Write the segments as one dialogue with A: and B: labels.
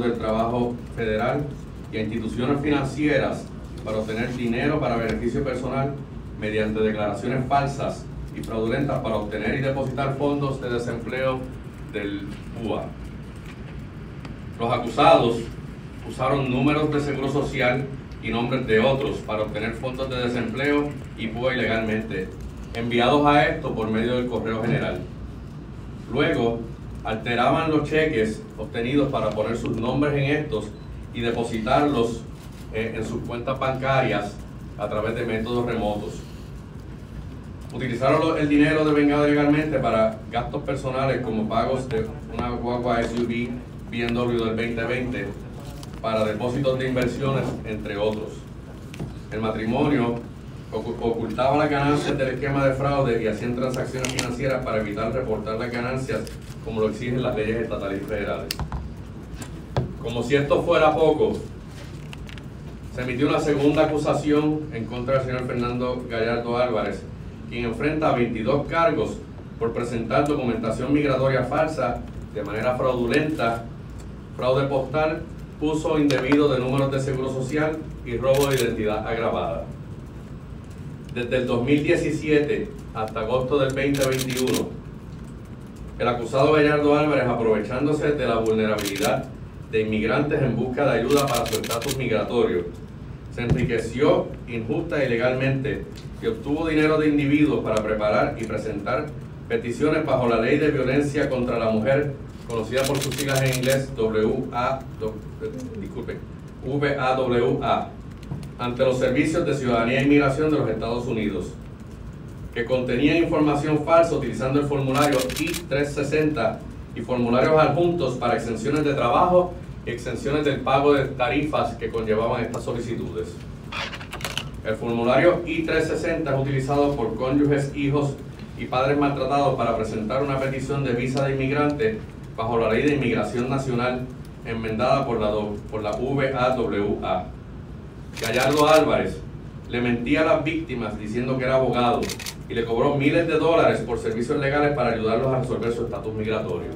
A: Del Trabajo Federal y a instituciones financieras para obtener dinero para beneficio personal mediante declaraciones falsas y fraudulentas para obtener y depositar fondos de desempleo del UA. Los acusados usaron números de seguro social y nombres de otros para obtener fondos de desempleo y PUA ilegalmente, enviados a esto por medio del correo general. Luego, alteraban los cheques obtenidos para poner sus nombres en estos y depositarlos eh, en sus cuentas bancarias a través de métodos remotos. Utilizaron el dinero devengado legalmente para gastos personales como pagos de una guagua SUV BMW del 2020 para depósitos de inversiones, entre otros. El matrimonio ocultaba las ganancias del esquema de fraude y hacían transacciones financieras para evitar reportar las ganancias como lo exigen las leyes estatales y federales. Como si esto fuera poco, se emitió una segunda acusación en contra del señor Fernando Gallardo Álvarez, quien enfrenta a 22 cargos por presentar documentación migratoria falsa de manera fraudulenta, fraude postal, uso indebido de números de seguro social y robo de identidad agravada. Desde el 2017 hasta agosto del 2021, el acusado Gallardo Álvarez, aprovechándose de la vulnerabilidad de inmigrantes en busca de ayuda para su estatus migratorio, se enriqueció injusta y ilegalmente y obtuvo dinero de individuos para preparar y presentar peticiones bajo la ley de violencia contra la mujer, conocida por sus siglas en inglés WA, disculpe, VAWA, ante los servicios de ciudadanía e inmigración de los Estados Unidos, que contenían información falsa utilizando el formulario I-360 y formularios adjuntos para exenciones de trabajo exenciones del pago de tarifas que conllevaban estas solicitudes. El formulario I-360 es utilizado por cónyuges, hijos y padres maltratados para presentar una petición de visa de inmigrante bajo la ley de inmigración nacional enmendada por la, por la VAWA. Gallardo Álvarez le mentía a las víctimas diciendo que era abogado y le cobró miles de dólares por servicios legales para ayudarlos a resolver su estatus migratorio.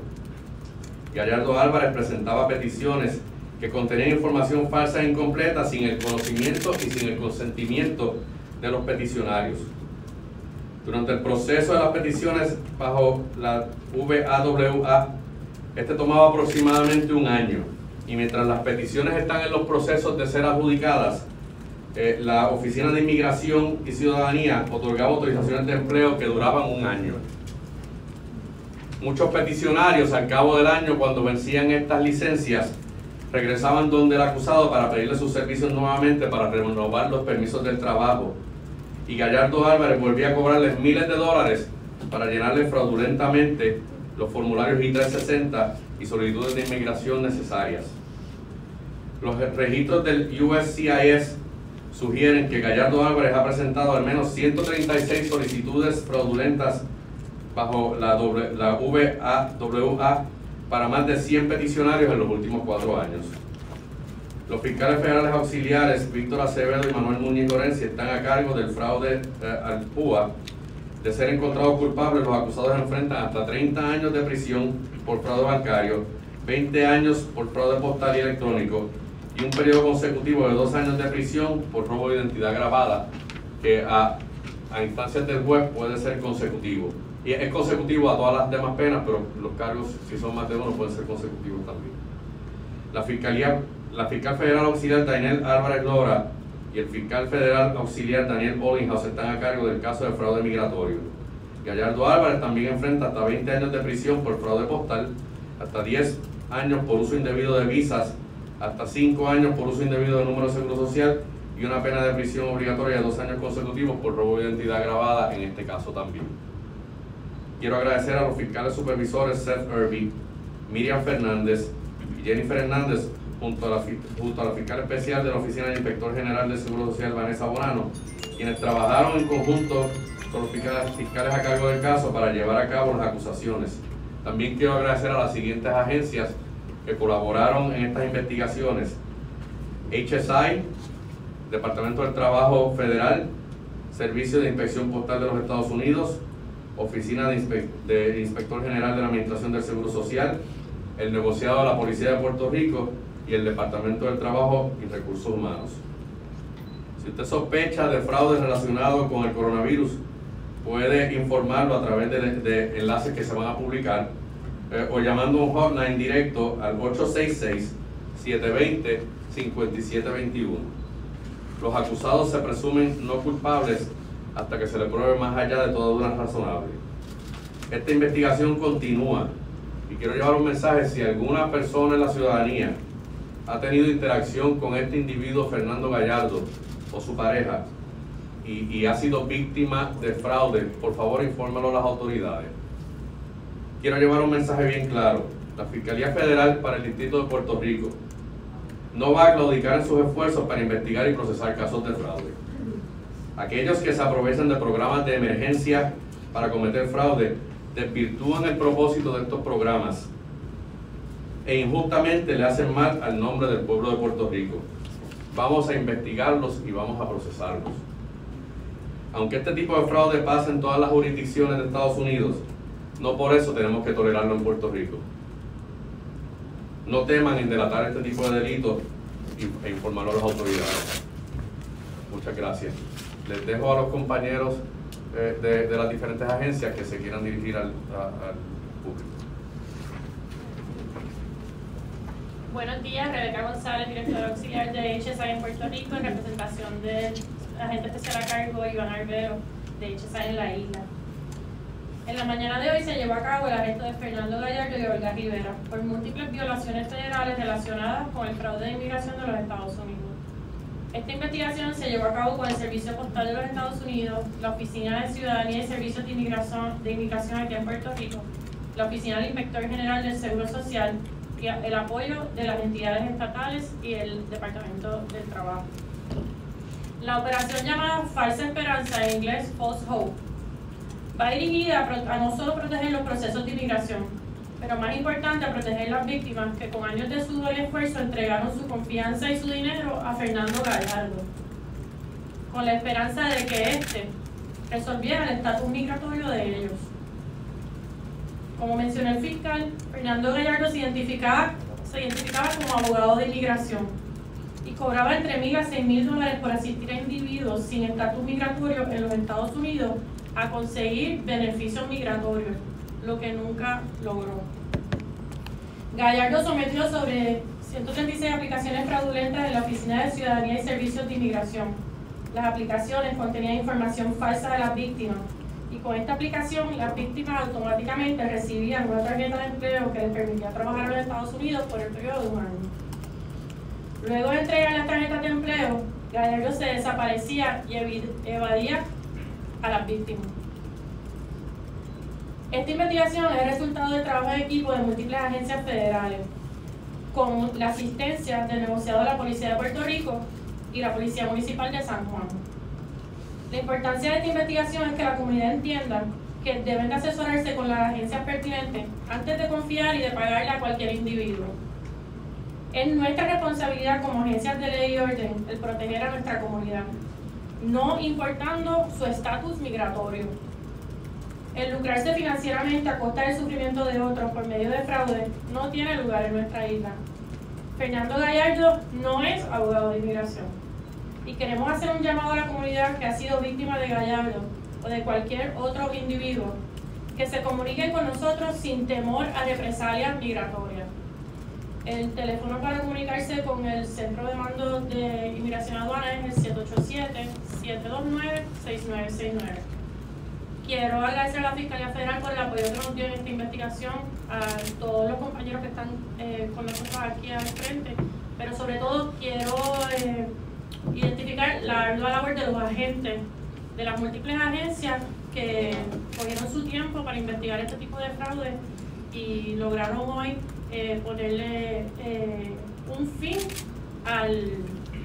A: Gallardo Álvarez presentaba peticiones que contenían información falsa e incompleta sin el conocimiento y sin el consentimiento de los peticionarios. Durante el proceso de las peticiones bajo la VAWA, este tomaba aproximadamente un año y mientras las peticiones están en los procesos de ser adjudicadas, eh, la Oficina de Inmigración y Ciudadanía otorgaba autorizaciones de empleo que duraban un año. Muchos peticionarios al cabo del año, cuando vencían estas licencias, regresaban donde el acusado para pedirle sus servicios nuevamente para renovar los permisos del trabajo. Y Gallardo Álvarez volvía a cobrarles miles de dólares para llenarle fraudulentamente los formularios I-360 y solicitudes de inmigración necesarias. Los registros del USCIS sugieren que Gallardo Álvarez ha presentado al menos 136 solicitudes fraudulentas bajo la, la VAWA para más de 100 peticionarios en los últimos cuatro años. Los fiscales federales auxiliares Víctor Acevedo y Manuel Muñiz Lorenzi están a cargo del fraude eh, al PUA. De ser encontrados culpables, los acusados enfrentan hasta 30 años de prisión por fraude bancario, 20 años por fraude postal y electrónico y un periodo consecutivo de dos años de prisión por robo de identidad grabada, que a, instancias del juez puede ser consecutivo. Y es consecutivo a todas las demás penas, pero los cargos, si son más de uno, pueden ser consecutivos también. La Fiscalía, la Fiscal Federal Auxiliar Daniel Álvarez Lora y el Fiscal Federal Auxiliar Daniel Ollinghouse están a cargo del caso de fraude migratorio. Gallardo Álvarez también enfrenta hasta 20 años de prisión por fraude postal, hasta 10 años por uso indebido de visas, hasta 5 años por uso indebido de número de seguro social y una pena de prisión obligatoria de 2 años consecutivos por robo de identidad agravada en este caso también. Quiero agradecer a los fiscales supervisores Seth Irby, Miriam Fernández y Jennifer Hernández, junto a, la, junto a la fiscal especial de la Oficina del Inspector General del Seguro Social, Vanessa Bonano, quienes trabajaron en conjunto con los fiscales, fiscales a cargo del caso para llevar a cabo las acusaciones. También quiero agradecer a las siguientes agencias que colaboraron en estas investigaciones. HSI, Departamento del Trabajo Federal, Servicio de Inspección Postal de los Estados Unidos, Oficina de, Inspector General de la Administración del Seguro Social, el negociado de la Policía de Puerto Rico y el Departamento del Trabajo y Recursos Humanos. Si usted sospecha de fraude relacionado con el coronavirus, puede informarlo a través de, enlaces que se van a publicar eh, o llamando un hotline directo al 866-720-5721. Los acusados se presumen no culpables hasta que se le pruebe más allá de toda duda razonable. Esta investigación continúa y quiero llevar un mensaje si alguna persona en la ciudadanía ha tenido interacción con este individuo Fernando Gallardo o su pareja y, ha sido víctima de fraude, por favor infórmelo a las autoridades. Quiero llevar un mensaje bien claro. La Fiscalía Federal para el Distrito de Puerto Rico no va a claudicar en sus esfuerzos para investigar y procesar casos de fraude. Aquellos que se aprovechan de programas de emergencia para cometer fraude desvirtúan el propósito de estos programas e injustamente le hacen mal al nombre del pueblo de Puerto Rico. Vamos a investigarlos y vamos a procesarlos. Aunque este tipo de fraude pasa en todas las jurisdicciones de Estados Unidos, no por eso tenemos que tolerarlo en Puerto Rico. No teman en delatar este tipo de delitos e informarlo a las autoridades. Muchas gracias. Les dejo a los compañeros eh, de, las diferentes agencias que se quieran dirigir al, público.
B: Buenos días, Rebeca González, directora auxiliar de HSI en Puerto Rico, en representación del agente especial a cargo Iván Arbero de HSI en la isla. En la mañana de hoy se llevó a cabo el arresto de Fernando Gallardo y Olga Rivera por múltiples violaciones federales relacionadas con el fraude de inmigración de los Estados Unidos. Esta investigación se llevó a cabo con el Servicio Postal de los Estados Unidos, la Oficina de Ciudadanía y Servicios de Inmigración, de Inmigración aquí en Puerto Rico, la Oficina del Inspector General del Seguro Social y el apoyo de las entidades estatales y el Departamento del Trabajo. La operación llamada Falsa Esperanza, en inglés False Hope, va dirigida a, a no solo proteger los procesos de inmigración, pero más importante, a proteger las víctimas que con años de sudor y esfuerzo entregaron su confianza y su dinero a Fernando Gallardo, con la esperanza de que éste resolviera el estatus migratorio de ellos. Como mencionó el fiscal, Fernando Gallardo se identificaba, se identificaba como abogado de inmigración y cobraba entre mil a seis mil dólares por asistir a individuos sin estatus migratorio en los Estados Unidos a conseguir beneficios migratorios lo que nunca logró. Gallardo sometió sobre 136 aplicaciones fraudulentas en la Oficina de Ciudadanía y Servicios de Inmigración. Las aplicaciones contenían información falsa de las víctimas y con esta aplicación las víctimas automáticamente recibían una tarjeta de empleo que les permitía trabajar en Estados Unidos por el periodo de un año. Luego de entregar las tarjetas de empleo, Gallardo se desaparecía y evadía a las víctimas. Esta investigación es el resultado del trabajo de equipo de múltiples agencias federales, con la asistencia del negociado de la Policía de Puerto Rico y la Policía Municipal de San Juan. La importancia de esta investigación es que la comunidad entienda que deben de asesorarse con las agencias pertinentes antes de confiar y de pagarle a cualquier individuo. Es nuestra responsabilidad como agencias de ley y orden el proteger a nuestra comunidad, no importando su estatus migratorio. El lucrarse financieramente a costa del sufrimiento de otros por medio de fraude no tiene lugar en nuestra isla. Fernando Gallardo no es abogado de inmigración. Y queremos hacer un llamado a la comunidad que ha sido víctima de Gallardo o de cualquier otro individuo que se comunique con nosotros sin temor a represalias migratorias. El teléfono para comunicarse con el Centro de Mando de Inmigración Aduana es el 787-729-6969. Quiero agradecer a la Fiscalía Federal por el apoyo que nos dio en esta investigación, a todos los compañeros que están eh, con nosotros aquí al frente, pero sobre todo quiero eh, identificar la ardua labor de los agentes de las múltiples agencias que cogieron su tiempo para investigar este tipo de fraude y lograron hoy eh, ponerle un fin al,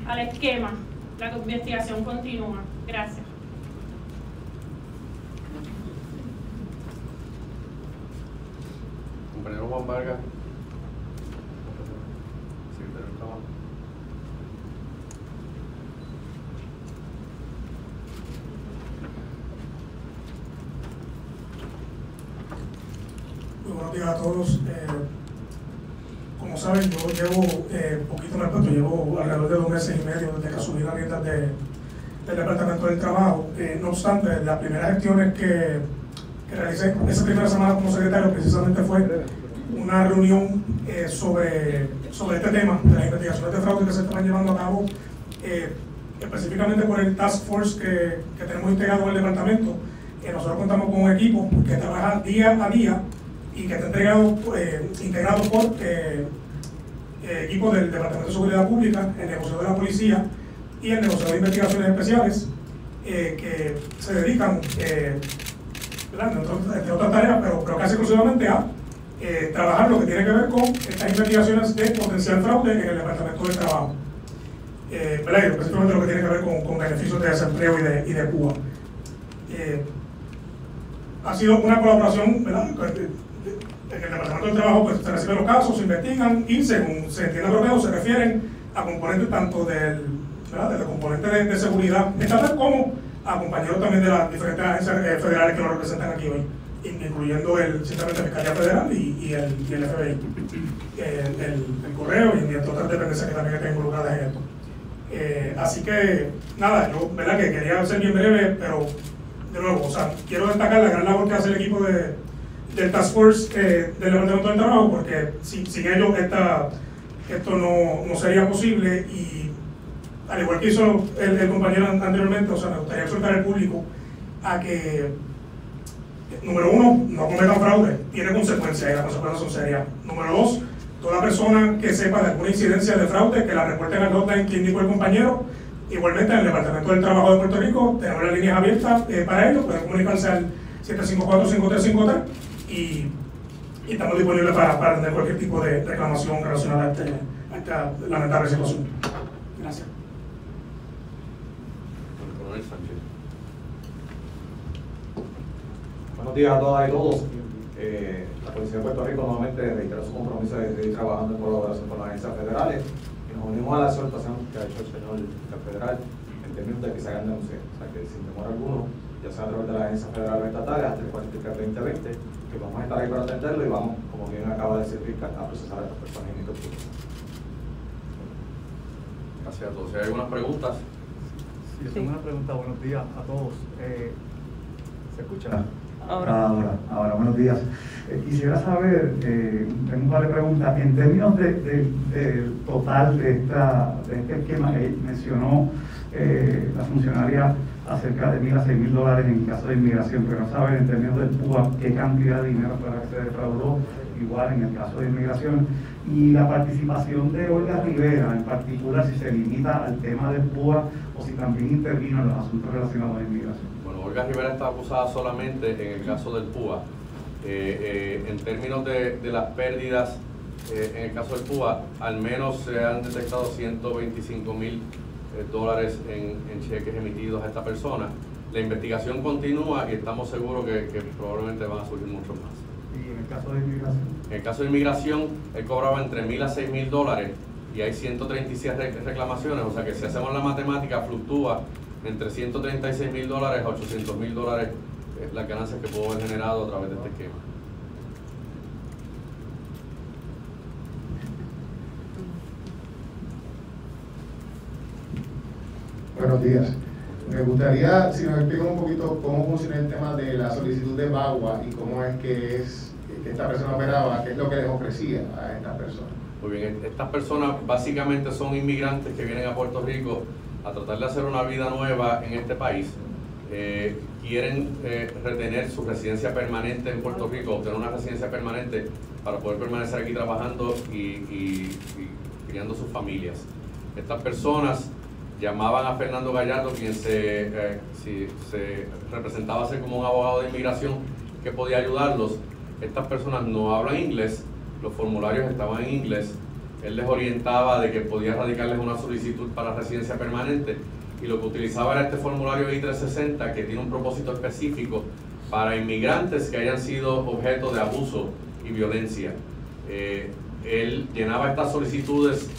B: al esquema. La investigación continúa. Gracias.
A: compañero Juan Vargas.
C: Muy buenos días a todos. Eh, saben, yo llevo eh, poquito más respecto, llevo alrededor de dos meses y medio desde que asumí las riendas de, del Departamento del Trabajo. Eh, no obstante, las primeras gestiones que, que realicé esa primera semana como secretario precisamente fue una reunión eh, sobre, sobre este tema de las investigaciones de fraude que se estaban llevando a cabo, eh, específicamente por el task force que, que tenemos integrado en el departamento. Eh, nosotros contamos con un equipo que trabaja día a día y que está entregado, eh, integrado por eh, eh, equipos del Departamento de Seguridad Pública, el negocio de la policía y el negocio de investigaciones especiales eh, que se dedican, entre otras- tareas, pero, pero casi exclusivamente a trabajar lo que tiene que ver con estas investigaciones de potencial fraude en el Departamento del Trabajo. Eh, ¿verdad? Lo que tiene que ver con, con beneficios de desempleo y de, y de Cuba. Ha sido una colaboración, ¿verdad? El Departamento del Trabajo pues, se reciben los casos, se investigan y según se entiende apropiado se refieren a componentes tanto del, del componente de, de seguridad estatal como a compañeros también de las diferentes agencias eh, federales que nos representan aquí hoy, in- incluyendo el ciertamente la Fiscalía Federal y, y el, y el FBI, el, el- el correo y otras dependencias que también están involucradas en esto. Eh, así que, nada, yo, ¿verdad? Que quería ser bien breve, pero de nuevo, o sea, quiero destacar la gran labor que hace el equipo de, del Task Force eh, del Departamento del Trabajo, porque sin, sin ellos esta, esto no, no sería posible y al igual que hizo el, el compañero an- anteriormente, o sea, me gustaría exhortar al público a que, número uno, no cometan fraude, tiene consecuencias y las consecuencias son serias. Número dos, toda persona que sepa de alguna incidencia de fraude, que la reporten al hotline que indicó el compañero. Igualmente, en el Departamento del Trabajo de Puerto Rico tenemos las líneas abiertas eh, para ello, pueden comunicarse al 754-5353 y, estamos disponibles para, para cualquier tipo de reclamación relacionada a, este- esta lamentable situación. Gracias.
D: Buenos días a todas y todos. Eh, la Policía de Puerto Rico nuevamente reitera su compromiso de seguir trabajando en colaboración con las agencias federales y nos unimos a la exhortación que ha hecho el señor federal en términos de que se hagan denuncias. O sea, que sin temor alguno, ya sea a través de las agencias federales o estatales, hasta el 43 2020, que vamos a estar ahí para atenderlo y vamos, como bien acaba de decir fiscal, a procesar a estas personas en estos puntos.
A: Gracias a todos. Si hay algunas preguntas,
E: Sí, yo tengo una pregunta, buenos días a todos. Eh, ¿Se escucha?
F: Ahora. Ahora, ahora, buenos días. Eh, quisiera saber, eh, tengo un par de preguntas, en términos de, de- del total de, esta, de este esquema, eh, mencionó eh, la funcionaria acerca de mil a seis mil dólares en caso de inmigración, pero no saber en términos del PUA qué cantidad de dinero la que se defraudó, igual en el caso de inmigración, y la participación de Olga Rivera, en particular, si se limita al tema del PUA o si también intervino en los asuntos relacionados a la inmigración.
A: Bueno, Olga Rivera está acusada solamente en el caso del PUA. Eh, eh, en términos de, de las pérdidas, eh, en el caso del PUA, al menos se han detectado 125 mil dólares en, en cheques emitidos a esta persona. La investigación continúa y estamos seguros que, que probablemente van a surgir muchos más.
F: Y en el caso de inmigración.
A: En el caso de inmigración, él cobraba entre mil a seis mil dólares y hay 136 re- reclamaciones, o sea que si hacemos la matemática, fluctúa entre 136 mil dólares a 800 mil dólares las ganancias que pudo haber generado a través de este esquema.
G: Buenos días. Me gustaría, si nos explican un poquito cómo funciona el tema de la solicitud de BAGUA y cómo es que es que esta persona operaba, qué es lo que les ofrecía a estas personas.
A: Muy bien, estas personas básicamente son inmigrantes que vienen a Puerto Rico a tratar de hacer una vida nueva en este país. Eh, quieren eh, retener su residencia permanente en Puerto Rico, obtener una residencia permanente para poder permanecer aquí trabajando y, y- y criando sus familias. Estas personas llamaban a Fernando Gallardo, quien se, eh, si- se representaba ser como un abogado de inmigración que podía ayudarlos. Estas personas no hablan inglés, los formularios estaban en inglés. Él les orientaba de que podía radicarles una solicitud para residencia permanente y lo que utilizaba era este formulario I-360 que tiene un propósito específico para inmigrantes que hayan sido objeto de abuso y violencia. Eh, él llenaba estas solicitudes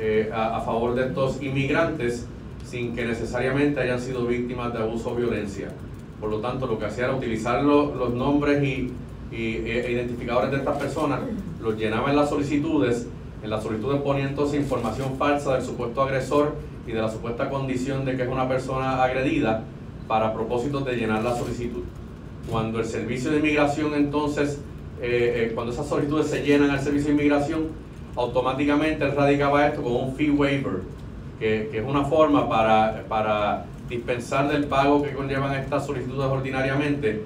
A: eh, a, favor de estos inmigrantes sin que necesariamente hayan sido víctimas de abuso o violencia. Por lo tanto, lo que hacía era utilizar lo- los nombres y, y, e identificadores de estas personas, los llenaba en las solicitudes En la solicitud ponía entonces información falsa del supuesto agresor y de la supuesta condición de que es una persona agredida para propósitos de llenar la solicitud. Cuando el servicio de inmigración entonces, eh, eh, cuando esas solicitudes se llenan al servicio de inmigración, automáticamente él radicaba esto con un fee waiver, que, que es una forma para, para dispensar del pago que conllevan estas solicitudes ordinariamente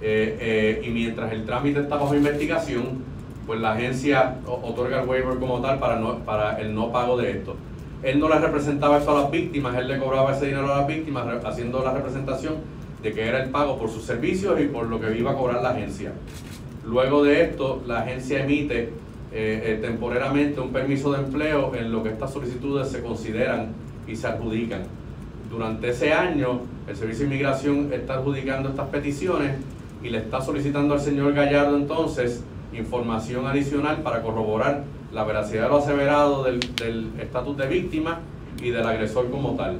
A: eh, y mientras el trámite está bajo investigación, pues la agencia otorga el waiver como tal para, no, para el no pago de esto. Él no le representaba esto a las víctimas, él le cobraba ese dinero a las víctimas haciendo la representación de que era el pago por sus servicios y por lo que iba a cobrar la agencia. Luego de esto, la agencia emite eh, eh, un permiso de empleo en lo que estas solicitudes se consideran y se adjudican. Durante ese año, el Servicio de Inmigración está adjudicando estas peticiones y le está solicitando al señor Gallardo entonces información adicional para corroborar la veracidad de lo aseverado del estatus de víctima y del agresor como tal.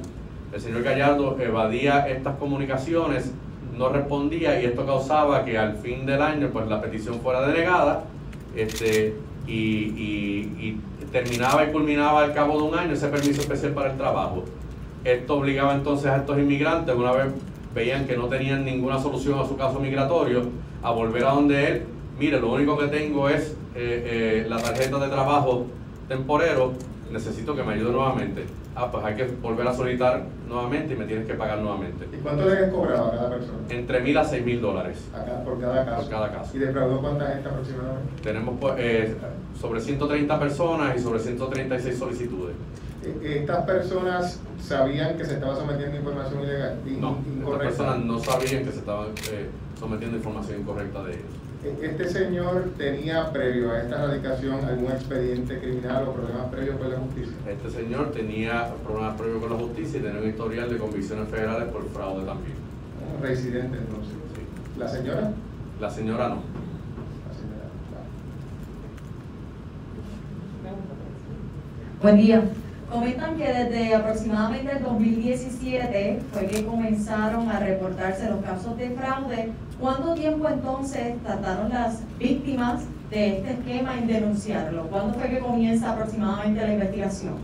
A: El señor Gallardo evadía estas comunicaciones, no respondía y esto causaba que al fin del año pues la petición fuera denegada este, y, terminaba y culminaba al cabo de un año ese permiso especial para el trabajo. Esto obligaba entonces a estos inmigrantes, una vez veían que no tenían ninguna solución a su caso migratorio, a volver a donde él, mire, lo único que tengo es eh, eh, la tarjeta de trabajo temporero, necesito que me ayude nuevamente. Ah, pues hay que volver a solicitar nuevamente y me tienes que pagar nuevamente.
G: ¿Y cuánto le cobrado a cada persona?
A: Entre mil a seis mil dólares.
G: por cada caso.
A: Por cada caso.
G: ¿Y defraudó cuánta gente aproximadamente?
A: Tenemos pues, eh, sobre 130 personas y sobre 136 solicitudes.
G: ¿Estas personas sabían que se estaba sometiendo información ilegal?
A: No, estas personas no sabían que se estaban sometiendo información incorrecta de ellos.
G: ¿Este señor tenía previo a esta radicación algún expediente criminal o problemas previos con la justicia?
A: Este señor tenía problemas previos con la justicia y tenía un historial de convicciones federales por fraude también.
G: residente entonces.
A: Sí.
G: ¿La señora?
A: La señora no.
G: La señora,
H: Buen día. Comentan que desde aproximadamente el 2017 fue que comenzaron a reportarse los casos de fraude. ¿Cuánto tiempo entonces tardaron las víctimas de este esquema en denunciarlo? ¿Cuándo fue que comienza aproximadamente la investigación?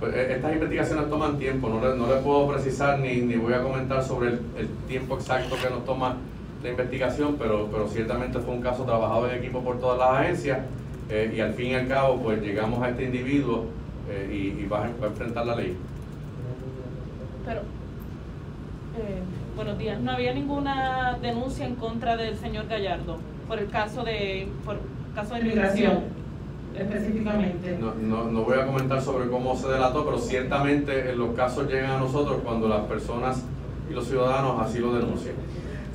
A: Pues eh, estas investigaciones toman tiempo, no le, no le puedo precisar ni, ni, voy a comentar sobre el, tiempo exacto que nos toma la investigación, pero, pero ciertamente fue un caso trabajado en equipo por todas las agencias eh, y al fin y al cabo pues llegamos a este individuo eh, y, va, a, enfrentar la ley.
B: Pero, eh, buenos días, no había ninguna denuncia en contra del señor Gallardo por el caso de, por caso de inmigración específicamente.
A: No, no, no, voy a comentar sobre cómo se delató, pero ciertamente en los casos llegan a nosotros cuando las personas y los ciudadanos así lo denuncian.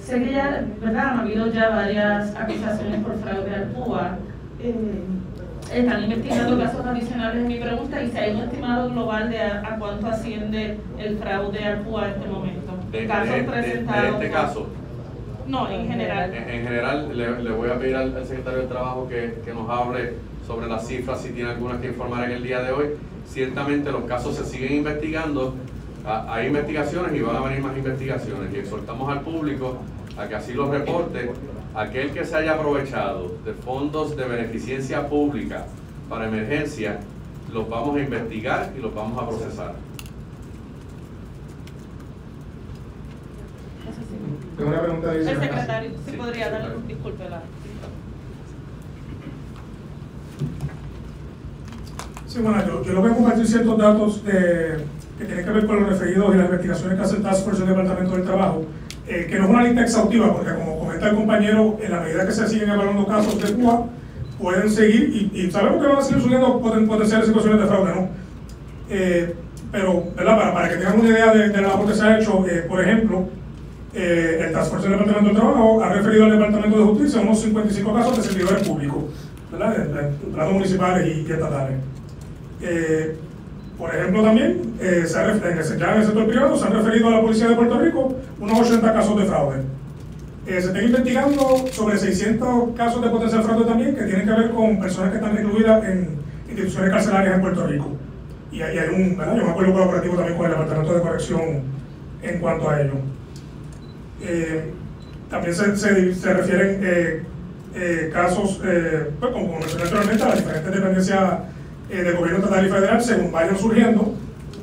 B: Sé que ya, ¿verdad? Han habido ya varias acusaciones por fraude al PUA. Eh, están investigando casos adicionales en mi pregunta y si hay un estimado global de a, cuánto asciende el fraude al PUA en este momento.
A: De, casos presentados. este caso.
B: No, en general.
A: En, general, le, voy a pedir al, secretario de Trabajo que, que, nos hable sobre las cifras, si tiene algunas que informar en el día de hoy. Ciertamente los casos se siguen investigando, hay investigaciones y van a venir más investigaciones y exhortamos al público a que así los reporte aquel que se haya aprovechado de fondos de beneficencia pública para emergencia, los vamos a investigar y los vamos a procesar.
G: Tengo una pregunta
B: El secretario, si podría darle, disculpe
C: Sí, bueno, yo, yo lo voy a compartir ciertos datos que tienen que ver con los referidos y las investigaciones que hace el Task Force del Departamento del Trabajo, eh, que no es una lista exhaustiva, porque como el compañero, en la medida que se siguen evaluando casos de Cuba, pueden seguir, y, sabemos que van a seguir subiendo potenciales situaciones de fraude, ¿no? Eh, pero, ¿verdad? Para, para, que tengan una idea de, la labor que se ha hecho, eh, por ejemplo, el Task Force del Departamento de Trabajo ha referido al Departamento de Justicia unos 55 casos de servidores públicos, ¿verdad? De, municipales y, y estatales. Por ejemplo, también, se ha, en el, ya en el sector privado se han referido a la Policía de Puerto Rico unos 80 casos de fraude. Eh, se están investigando sobre 600 casos de potencial fraude también que tienen que ver con personas que están recluidas en instituciones carcelarias en Puerto Rico. Y hay, hay un, ¿verdad? un acuerdo colaborativo también con el Departamento de Corrección en cuanto a ello. Eh, también se, se, refieren eh, casos, pues, como, mencioné anteriormente, a las diferentes dependencias eh, del gobierno estatal y federal según vayan surgiendo.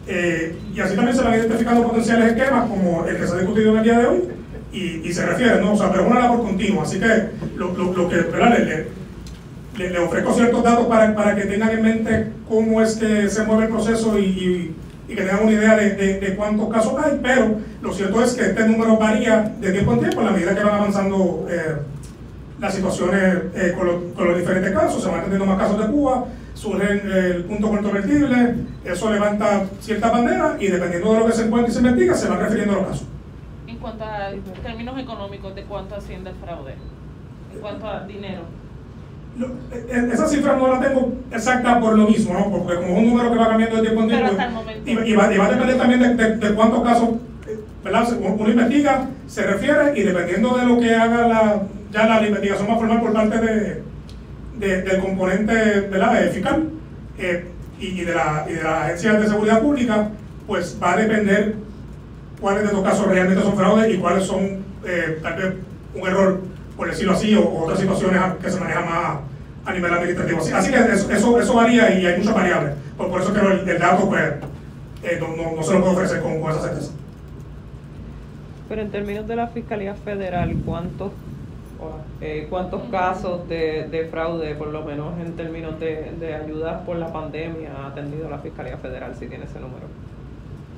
C: Eh, y así también se van identificando potenciales esquemas como el que se ha discutido en el día de hoy y, y se refiere, ¿no? O sea, pero es una labor continua. Así que lo, lo, lo que. Le, le, le, ofrezco ciertos datos para, para que tengan en mente cómo es que se mueve el proceso y, y, y que tengan una idea de, de, de, cuántos casos hay, pero lo cierto es que este número varía de tiempo en tiempo a la medida que van avanzando eh, las situaciones eh, con, lo, con, los diferentes casos, se van teniendo más casos de Cuba, surge el punto controvertible, eso levanta cierta bandera y dependiendo de lo que se encuentre y se investiga, se van refiriendo a los casos.
I: En cuanto a términos económicos, ¿de cuánto asciende el fraude? En cuanto a dinero.
C: Eh, esa cifra no la tengo exacta por lo mismo, ¿no? porque como es un número que va cambiando de tiempo en tiempo, y, y, va, y, va, a depender también de, de, de, cuántos casos ¿verdad? uno investiga, se refiere y dependiendo de lo que haga la, ya la, investigación más formal por parte de, del componente ¿verdad? fiscal eh, y, de la, y de las agencias de seguridad pública, pues va a depender cuáles de estos casos realmente son fraudes y cuáles son eh, tal vez un error por decirlo así, o, otras situaciones que se manejan más a nivel administrativo. Así, que eso, eso, eso, varía y hay muchas variables. Por, eso que el, el dato pues, eh, no, no, no, se lo puedo ofrecer con, con, esa certeza.
J: Pero en términos de la Fiscalía Federal, ¿cuántos, eh, cuántos casos de, de, fraude, por lo menos en términos de, de ayudas por la pandemia, ha atendido la Fiscalía Federal, si tiene ese número?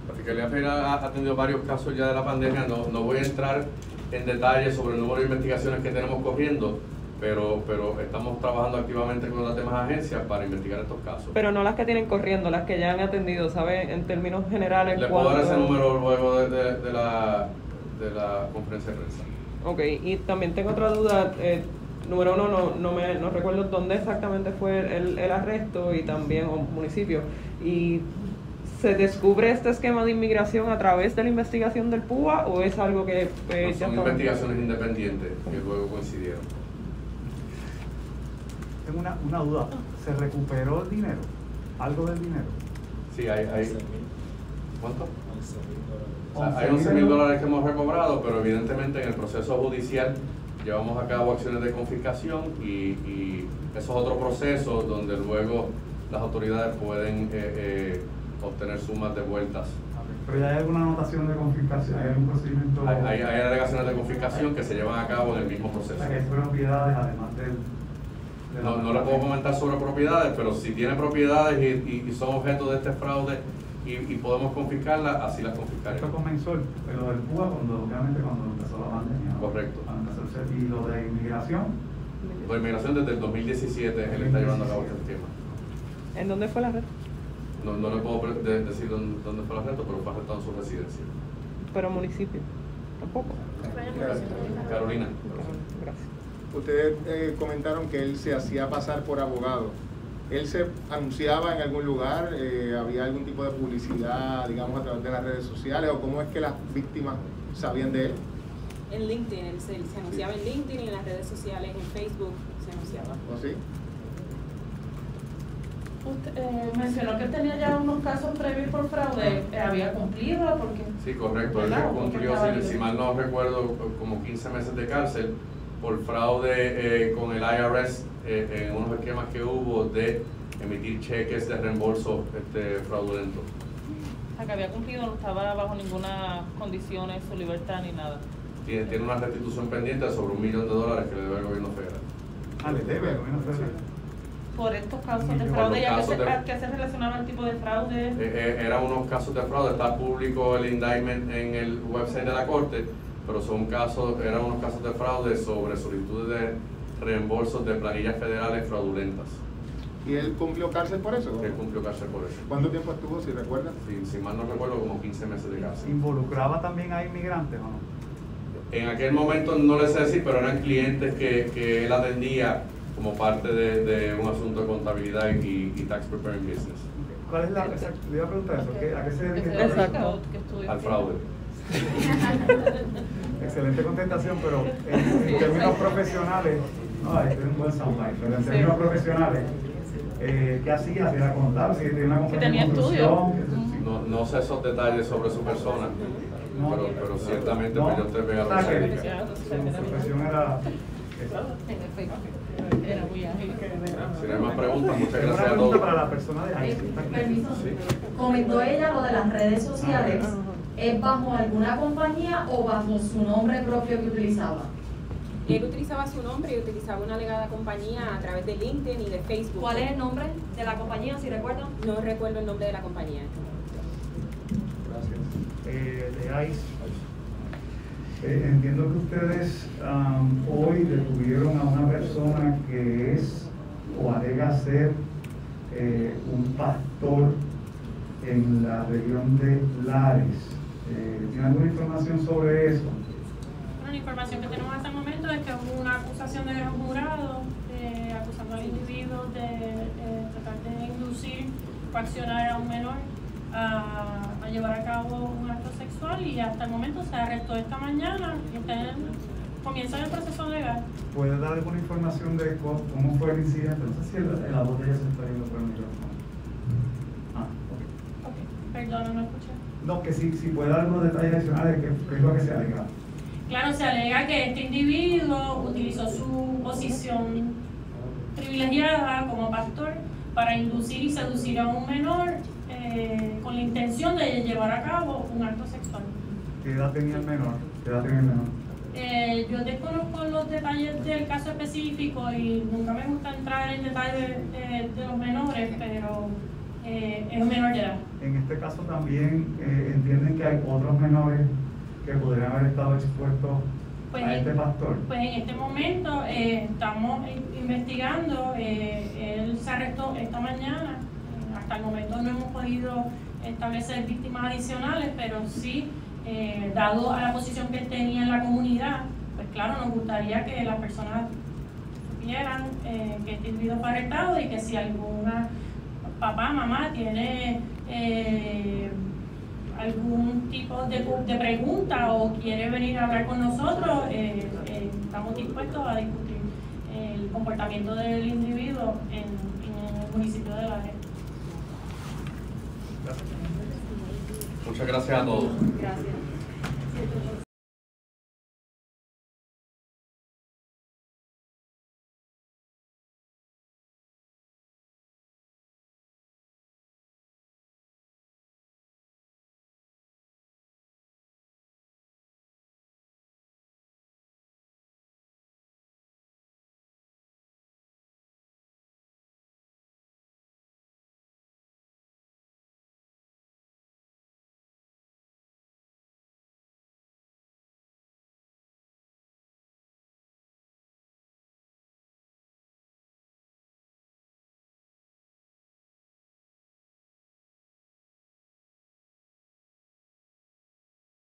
A: La Fiscalía Federal ha atendido varios casos ya de la pandemia, no, no voy a entrar en detalle sobre el número de investigaciones que tenemos corriendo, pero, pero estamos trabajando activamente con las demás agencias para investigar estos casos.
J: Pero no las que tienen corriendo, las que ya han atendido, ¿sabe? En términos generales.
A: Le puedo dar ese número luego de, de, de, la, de la conferencia de prensa.
J: Ok, y también tengo otra duda. Eh, número uno, no, no, me, no recuerdo dónde exactamente fue el, el arresto y también, o municipio. Y ¿Se descubre este esquema de inmigración a través de la investigación del PUA o es algo que
A: eh, no, son ya investigaciones independientes que luego coincidieron?
E: Tengo una, una duda. ¿Se recuperó el dinero? ¿Algo del dinero?
A: Sí, hay... hay ¿Cuánto? O sea, hay 11 mil dólares que hemos recobrado, pero evidentemente en el proceso judicial llevamos a cabo acciones de confiscación y, y eso es otro proceso donde luego las autoridades pueden... Eh, eh, obtener sumas de vueltas.
F: Pero ya hay alguna anotación de confiscación, hay algún procedimiento.
A: Hay, hay, hay, alegaciones de confiscación que se llevan a cabo en el mismo proceso.
F: Hay propiedades además del.
A: De no, no le puedo comentar sobre propiedades, pero si tiene propiedades y, y, y son objeto de este fraude y, y, podemos confiscarlas, así las confiscaremos.
F: Esto comenzó, pero del Cuba, cuando, obviamente cuando empezó la pandemia.
A: Correcto.
F: ¿Y lo de inmigración?
A: Lo de inmigración desde el 2017 él está llevando a cabo este tema.
J: ¿En dónde fue la red?
A: No, no le puedo de, decir dónde, dónde, fue el arresto, pero fue arrestado en su residencia.
J: ¿Pero municipio? ¿Tampoco?
A: Carolina.
J: Gracias.
G: Ustedes eh, comentaron que él se hacía pasar por abogado. ¿Él se anunciaba en algún lugar? Eh, ¿Había algún tipo de publicidad, digamos, a través de las redes sociales? ¿O cómo es que las víctimas sabían de él?
I: En LinkedIn, él se, se anunciaba sí. en LinkedIn y en las redes sociales, en Facebook se anunciaba.
G: ¿O sí?
B: Usted, eh, mencionó que él tenía ya unos casos previos por fraude, eh, ¿había cumplido? Porque,
A: sí, correcto, él cumplió, si, si, mal no recuerdo, como 15 meses de cárcel por fraude eh, con el IRS eh, en unos esquemas que hubo de emitir cheques de reembolso este, fraudulento.
I: O sea, que había cumplido, no estaba bajo ninguna condición en su libertad ni nada.
A: Tiene, tiene una restitución pendiente sobre un millón de dólares que le debe al gobierno federal.
F: Ah, le debe al gobierno federal
I: por estos casos de fraude, ya que se, de, que se relacionaba al tipo de fraude.
A: Eh, eh, eran unos casos de fraude, está público el indictment en el website de la corte, pero son casos, eran unos casos de fraude sobre solicitudes de reembolsos de planillas federales fraudulentas.
G: ¿Y él cumplió cárcel por eso?
A: Él cumplió cárcel por eso.
G: ¿Cuánto tiempo estuvo, si recuerdas?
A: Si, si mal no recuerdo, como 15 meses de cárcel.
F: ¿Involucraba también a inmigrantes o no?
A: En aquel momento no les sé decir, pero eran clientes que, que él atendía como parte de, de, un asunto de contabilidad y, y tax preparing business.
F: ¿Cuál es la, le iba a preguntar eso, ¿a qué se dedica?
J: Exacto.
A: Al fraude.
F: Excelente contestación, pero en, en términos profesionales, no, este es un buen soundbite, pero en términos sí. profesionales, eh, ¿qué hacía? Si era contable, si tenía una compañía de.
A: No, no sé esos detalles sobre su persona, no, pero, pero ciertamente no, pues yo te veo a
F: Su profesión era...
I: En efecto. Era muy ágil.
A: Si no hay más preguntas, muchas gracias
E: una
A: a
E: pregunta
A: todos.
E: para la persona de ahí.
H: Permiso. Comentó ella lo de las redes sociales. ¿Es bajo alguna compañía o bajo su nombre propio que utilizaba?
K: Él utilizaba su nombre y utilizaba una legada compañía a través de LinkedIn y de Facebook.
H: ¿Cuál es el nombre de la compañía, si recuerdan?
K: No recuerdo el nombre de la compañía.
D: Gracias.
E: Eh, de ICE.
F: Eh, entiendo que ustedes hoy detuvieron a una persona que es o alega ser eh, un pastor en la región de Lares. Eh, ¿Tiene alguna información sobre eso?
B: Bueno, la información que tenemos hasta el momento es que hubo una acusación de gran jurado eh, acusando al individuo de eh, tratar de inducir, coaccionar a un menor a, a llevar a cabo un acto sexual y hasta el momento se arrestó esta mañana y está en, comienza el proceso legal.
F: ¿Puede dar alguna información de cómo fue el incidente? No sé si la voz de ella se está yendo por el micrófono. Ah, ok.
B: Perdón, no escuché.
F: No, que si, si puede dar algunos detalles adicionales, ¿qué, qué es lo que se alega?
B: Claro, se alega que este individuo utilizó su posición privilegiada como pastor para inducir y seducir a un menor eh, con la intención de llevar a cabo un acto sexual.
F: ¿Qué edad tenía el menor? ¿Qué edad tenía el menor?
B: Eh, yo desconozco los detalles del caso específico y nunca me gusta entrar en detalles eh, de los menores, pero eh, es un menor de edad.
F: En este caso también eh, entienden que hay otros menores que podrían haber estado expuestos
B: Pues,
F: a este pastor.
B: Pues en este momento eh, estamos in- investigando, eh, él se arrestó esta mañana, hasta el momento no hemos podido establecer víctimas adicionales, pero sí, eh, dado a la posición que él tenía en la comunidad, pues claro, nos gustaría que las personas supieran eh, que este individuo fue arrestado y que si alguna papá, mamá tiene eh, algún tipo de, de pregunta o quiere venir a hablar con nosotros, eh, eh, estamos dispuestos a discutir el comportamiento del individuo en, en el municipio de La
A: Muchas gracias a todos.
H: Gracias.